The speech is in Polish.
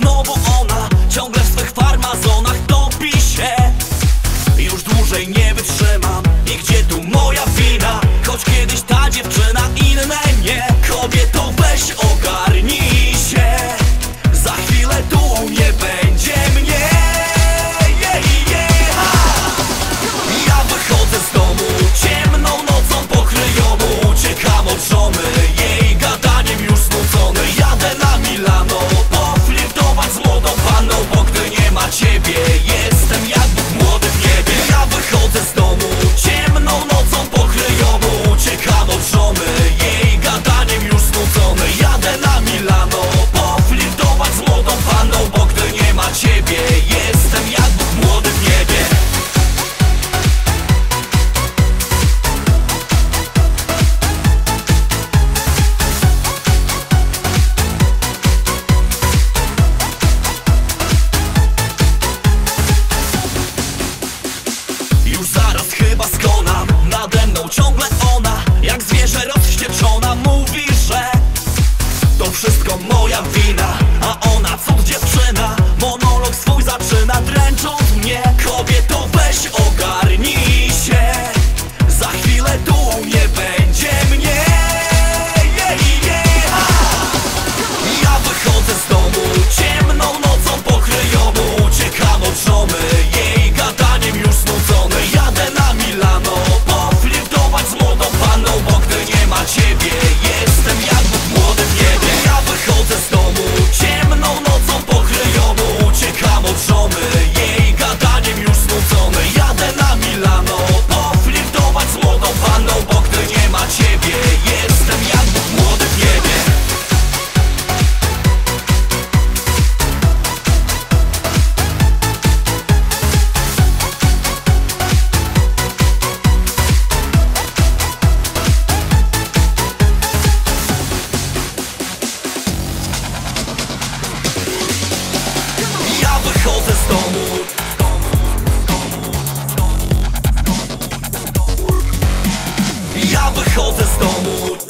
znowu ona Ciągle w swych farmazonach topi się. Już dłużej nie a vida. wychodzę z domu. Ja wychodzę z domu.